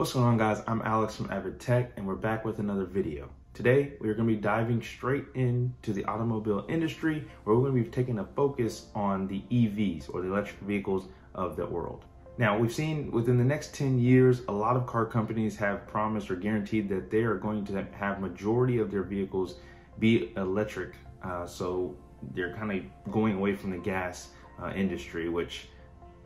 What's going on guys? I'm Alex from Avid Tech and we're back with another video. Today, we're gonna be diving straight into the automobile industry where we're gonna be taking a focus on the EVs or the electric vehicles of the world. Now, we've seen within the next 10 years, a lot of car companies have promised or guaranteed that they are going to have majority of their vehicles be electric. Uh, so they're kind of going away from the gas uh, industry, which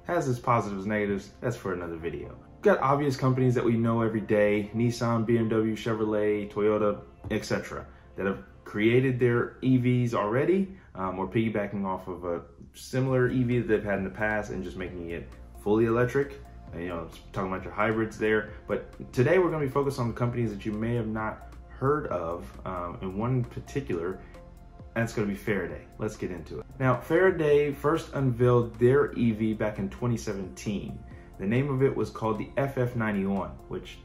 has its positives, and negatives. That's for another video got obvious companies that we know every day, Nissan, BMW, Chevrolet, Toyota, etc., that have created their EVs already um, or piggybacking off of a similar EV that they've had in the past and just making it fully electric. You know, talking about your hybrids there. But today we're going to be focused on companies that you may have not heard of, um, in one particular, and it's going to be Faraday. Let's get into it. Now, Faraday first unveiled their EV back in 2017. The name of it was called the FF91, which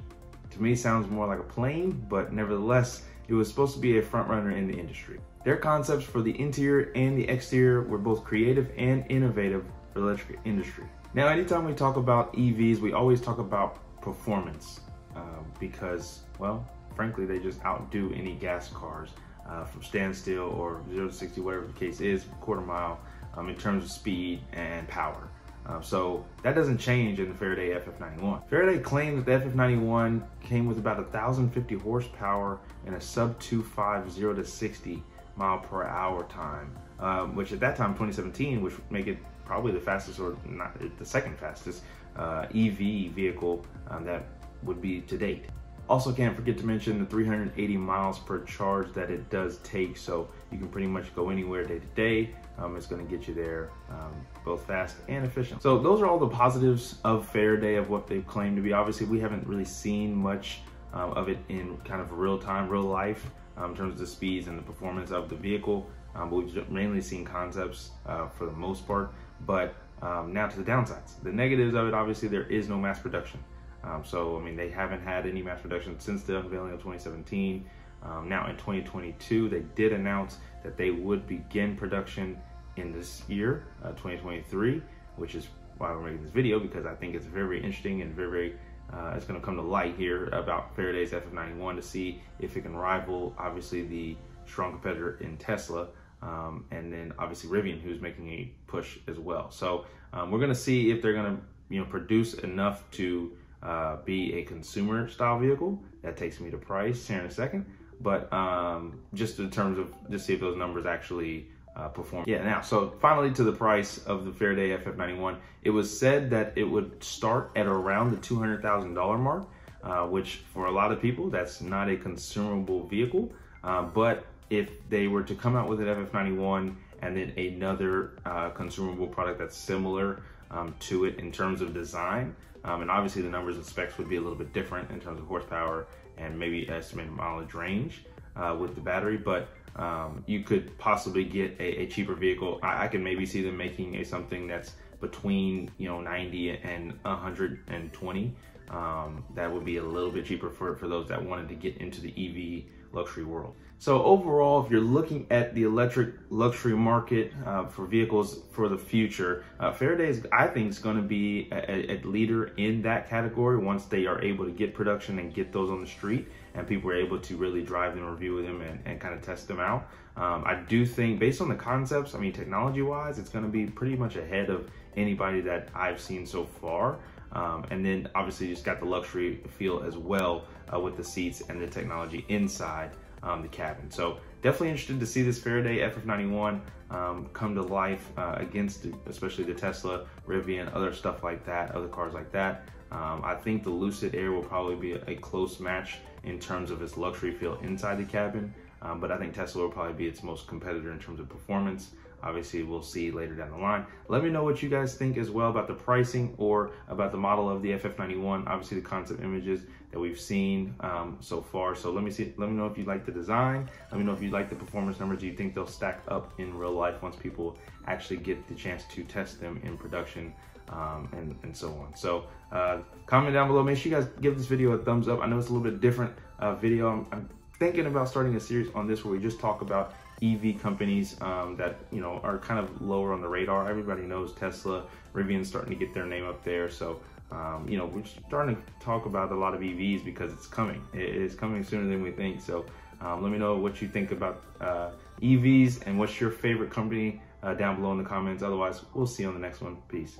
to me sounds more like a plane, but nevertheless, it was supposed to be a frontrunner in the industry. Their concepts for the interior and the exterior were both creative and innovative for the electric industry. Now, anytime we talk about EVs, we always talk about performance uh, because, well, frankly, they just outdo any gas cars uh, from standstill or 0 to 60, whatever the case is, quarter mile, um, in terms of speed and power. Um, so that doesn't change in the Faraday FF91. Faraday claimed that the FF91 came with about 1,050 horsepower and a sub 2.5 0 to 60 mile per hour time, um, which at that time, 2017, which would make it probably the fastest or not the second fastest uh, EV vehicle um, that would be to date. Also can't forget to mention the 380 miles per charge that it does take. So you can pretty much go anywhere day to day. Um, it's gonna get you there um, both fast and efficient. So those are all the positives of Faraday of what they claim to be. Obviously we haven't really seen much um, of it in kind of real time, real life um, in terms of the speeds and the performance of the vehicle. Um, but we've mainly seen concepts uh, for the most part. But um, now to the downsides. The negatives of it, obviously there is no mass production. Um, so, I mean, they haven't had any mass production since the unveiling of 2017. Um, now in 2022, they did announce that they would begin production in this year, uh, 2023, which is why we're making this video because I think it's very interesting and very, uh, it's going to come to light here about Faraday's FF91 to see if it can rival, obviously, the strong competitor in Tesla, um, and then obviously Rivian, who's making a push as well. So um, we're going to see if they're going to, you know, produce enough to uh, be a consumer style vehicle. That takes me to price here in a second. But um, just in terms of just see if those numbers actually uh, perform. Yeah, now, so finally to the price of the Faraday FF91, it was said that it would start at around the $200,000 mark, uh, which for a lot of people, that's not a consumable vehicle. Uh, but if they were to come out with an FF91 and then another uh, consumable product that's similar um, to it in terms of design, um, and obviously the numbers and specs would be a little bit different in terms of horsepower and maybe estimated mileage range uh, with the battery, but um, you could possibly get a, a cheaper vehicle. I, I, can maybe see them making a something that's between you know 90 and 120. Um, that would be a little bit cheaper for, for those that wanted to get into the EV luxury world. So overall, if you're looking at the electric luxury market uh, for vehicles for the future, uh, Faraday is, I think, is going to be a, a, leader in that category once they are able to get production and get those on the street and people are able to really drive them, review them, and, and kind of test them out. Um, I do think, based on the concepts, I mean, technology-wise, it's going to be pretty much ahead of anybody that I've seen so far. Um, and then obviously just got the luxury feel as well uh, with the seats and the technology inside um, the cabin. So definitely interested to see this Faraday FF91 um, come to life uh, against especially the Tesla, Rivian, other stuff like that, other cars like that. Um, I think the Lucid Air will probably be a, a, close match in terms of its luxury feel inside the cabin, um, but I think Tesla will probably be its most competitor in terms of performance. Obviously, we'll see later down the line. Let me know what you guys think as well about the pricing or about the model of the FF91. Obviously, the concept images that we've seen um, so far. So let me see. Let me know if you like the design. Let me know if you like the performance numbers. Do you think they'll stack up in real life once people actually get the chance to test them in production? Um, and, and so on. So uh, comment down below. Make sure you guys give this video a thumbs up. I know it's a little bit different uh, video. I'm, I'm thinking about starting a series on this where we just talk about EV companies um, that you know are kind of lower on the radar. Everybody knows Tesla, Rivian's starting to get their name up there. So um, you know, we're starting to talk about a lot of EVs because it's coming. It is coming sooner than we think. So um, let me know what you think about uh, EVs and what's your favorite company uh, down below in the comments. Otherwise, we'll see you on the next one. Peace.